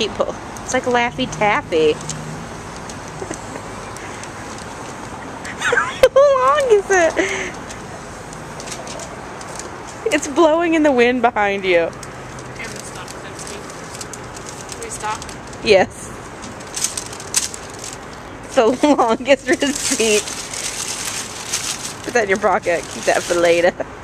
people. It's like Laffy Taffy. How long is it? It's blowing in the wind behind you. Okay, I'm stop. Can we stop? Yes. The longest receipt. Put that in your pocket. Keep that for later.